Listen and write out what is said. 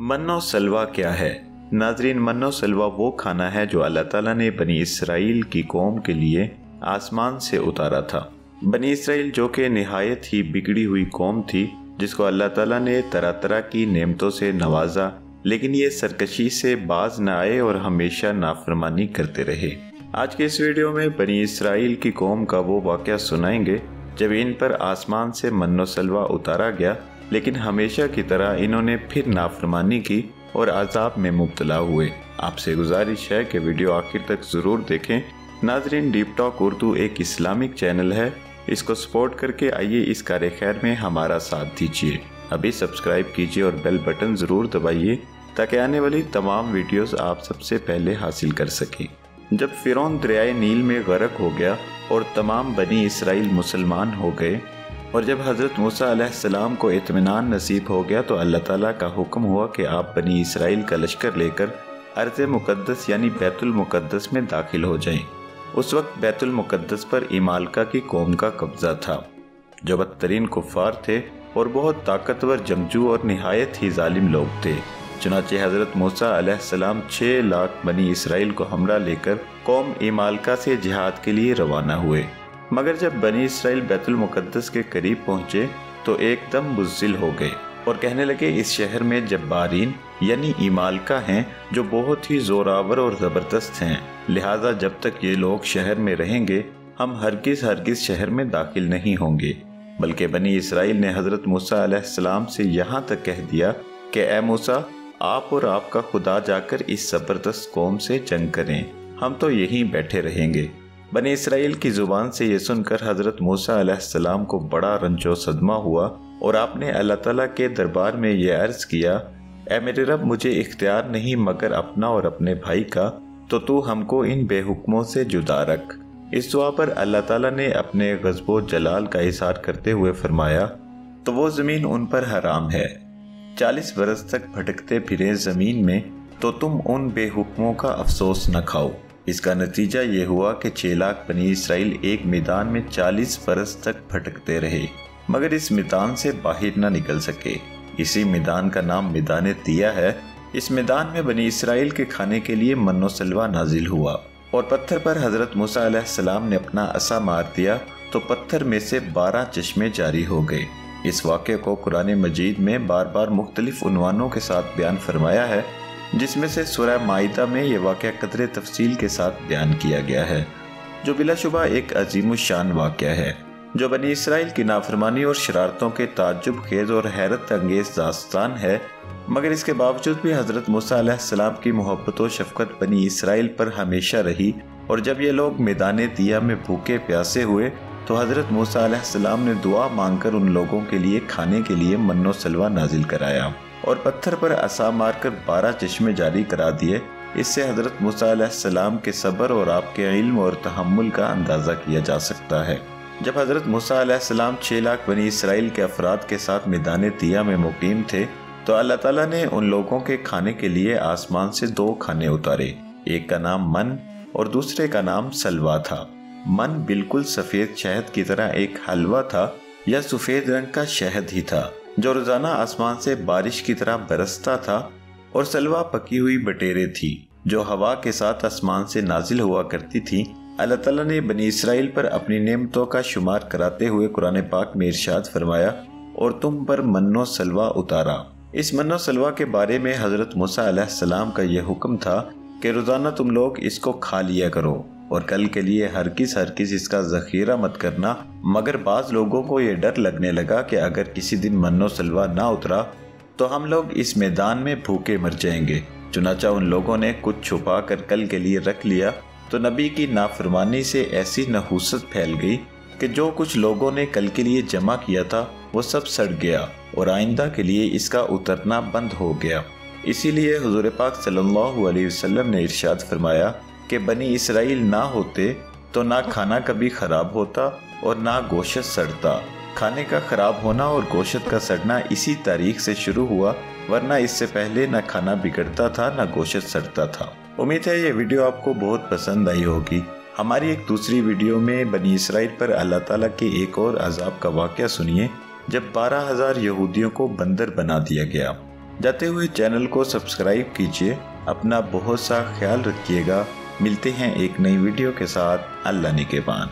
मन्नो सलवा क्या है? नाजरीन मन्नो सलवा वो खाना है जो अल्लाह ताला ने बनी इसराइल की कौम के लिए आसमान से उतारा था। बनी इसराइल जो कि नहायत ही बिगड़ी हुई कौम थी, जिसको अल्लाह ताला ने तरह तरह की नेमतों से नवाजा, लेकिन ये सरकशी से बाज न आए और हमेशा नाफरमानी करते रहे। आज के इस वीडियो में बनी इसराइल की कौम का वो वाक़ सुनाएँगे, जब इन पर आसमान से मन्नो सलवा उतारा गया लेकिन हमेशा की तरह इन्होंने फिर नाफरमानी की और आजाब में मुबतला हुए। आपसे गुजारिश है कि वीडियो आखिर तक ज़रूर देखें। नाजरीन, डीप टॉक उर्दू एक इस्लामिक चैनल है। इसको सपोर्ट करके आइए इस कार्य खैर में हमारा साथ दीजिए। अभी सब्सक्राइब कीजिए और बेल बटन ज़रूर दबाइए ताकि आने वाली तमाम वीडियोस आप सबसे पहले हासिल कर सकें। जब फ़िरौन दरियाए नील में गर्क हो गया और तमाम बनी इसराइल मुसलमान हो गए और जब हज़रत मूसा को इतमान नसीब हो गया तो अल्लाह ताला का हुक्म हुआ कि आप बनी इसराइल का लश्कर लेकर अर्ज़ मुक़दस यानी बैतुलमुक़दस में दाखिल हो जाएँ। उस वक्त बैतुलमुक़दस पर इमालका की कौम का कब्ज़ा था, जो बदतरीन कुफ़ार थे और बहुत ताकतवर जमजू और नहायत ही जालिम लोग थे चुनाचे हज़रत मूसा छः लाख बनी इसराइल को हमला लेकर कौम इमालका से जिहाद के लिए रवाना हुए मगर जब बनी इसराइल बैतुलमुक़दस के करीब पहुँचे तो एकदम बुजिल हो गए और कहने लगे, इस शहर में जब्बारीन, यानी इमालका हैं, जो बहुत ही जोरावर और ज़बरदस्त हैं। लिहाजा जब तक ये लोग शहर में रहेंगे, हम हरगिज हरगिज शहर में दाखिल नहीं होंगे। बल्कि बनी इसराइल ने हज़रत मूसा से यहाँ तक कह दिया कि, ए मूसा, आप और आपका खुदा जाकर इस ज़बरदस्त कौम से जंग करें। हम तो यहीं बैठे रहेंगे। बनी इसराइल की ज़ुबान से ये सुनकर हज़रत मूसा सलाम को बड़ा रंजो सदमा हुआ और आपने अल्लाह ताला के दरबार में यह अर्ज़ किया ए मेरे रब, मुझे इख्तियार नहीं मगर अपना और अपने भाई का तो तू हमको इन बेहुक्मों से जुदा रख। इस दुआ पर अल्लाह ताला ने अपने गजबो जलाल का इशार करते हुए फरमाया तो वो ज़मीन उन पर हराम है। चालीस बरस तक भटकते फिरे ज़मीन में तो तुम उन बेहुक्मों का अफसोस न खाओ। इसका नतीजा ये हुआ कि छह लाख बनी इसराइल एक मैदान में चालीस बरस तक भटकते रहे, मगर इस मैदान से बाहर न निकल सके। इसी मैदान का नाम मैदान तिया है। इस मैदान में बनी इसराइल के खाने के लिए मनो सलवा नाजिल हुआ, और पत्थर पर हज़रत मूसा ने अपना असा मार दिया तो पत्थर में से बारह चश्मे जारी हो गए। इस वाक्य को कुरान मजीद में बार बार मुख्तलिफ़ के साथ बयान फरमाया है। जिसमें से सुरह माइदा में यह वाक़ कदर तफसील के साथ बयान किया गया है, जो बिलाशुबा एक अजीम शान वाक़ है, जो बनी इसराइल की नाफरमानी और शरारतों के ताजुब खेज और हैरत अंगेज दास्तान है, मगर इसके बावजूद भी हज़रत मूसा की मोहब्बत और शफकत बनी इसराइल पर हमेशा रही और जब ये लोग मैदान दिया में भूखे प्यासे हुए तो हज़रत मूसा ने दुआ मांगकर उन लोगों के लिए खाने के लिए मन्नो सलवा नाजिल कराया। और पत्थर पर असा मारकर बारह चश्मे जारी करा दिए। इससे हज़रत मूसम के सब्र और आपके इल्म और तहमुल का अंदाज़ा किया जा सकता है। जब हज़रत मूसम छः लाख बनी इसराइल के अफराद के साथ मैदान तिया में मुकीम थे तो अल्लाह ताला ने उन लोगों के खाने के लिए आसमान से दो खाने उतारे। एक का नाम मन और दूसरे का नाम सलवा था। मन बिल्कुल सफ़ेद शहद की तरह एक हलवा था या सफ़ेद रंग का शहद ही था। जो रोज़ाना आसमान से बारिश की तरह बरसता था और सलवा पकी हुई बटेरे थी, जो हवा के साथ आसमान से नाजिल हुआ करती थी। अल्लाह ताला ने बनी इसराइल पर अपनी नेमतों का शुमार कराते हुए कुरान पाक में इरशाद फरमाया, और तुम पर मन्नो सलवा उतारा। इस मन्नो सलवा के बारे में हज़रत मूसा का यह हुक्म था कि रोज़ाना तुम लोग इसको खा लिया करो। और कल के लिए हर किस हर किस इसका जखीरा मत करना। मगर बाज लोगों को यह डर लगने लगा कि अगर किसी दिन मन्नो सलवा ना उतरा तो हम लोग इस मैदान में भूखे मर जाएँगे। चुनाचा उन लोगों ने कुछ छुपा कर कल के लिए रख लिया तो नबी की नाफरमानी से ऐसी नहूसत फैल गई कि जो कुछ लोगों ने कल के लिए जमा किया था, वो सब सड़ गया और आइंदा के लिए इसका उतरना बंद हो गया। इसीलिए हजूर पाक सल्लल्लाहु अलैहि वसल्लम ने इरशाद फरमाया कि बनी इसराइल ना होते तो ना खाना कभी खराब होता और ना गोशत सड़ता। खाने का खराब होना और गोशत का सड़ना इसी तारीख से शुरू हुआ, वरना इससे पहले ना खाना बिगड़ता था, ना गोशत सड़ता था। उम्मीद है ये वीडियो आपको बहुत पसंद आई होगी। हमारी एक दूसरी वीडियो में बनी इसराइल पर अल्लाह ताला के एक और अजाब का वाक़ सुनिए, जब बारह हज़ार यहूदियों को बंदर बना दिया गया। जाते हुए चैनल को सब्सक्राइब कीजिए, अपना बहुत सा ख्याल रखिएगा। मिलते हैं एक नई वीडियो के साथ। अल्लाह निकेबान।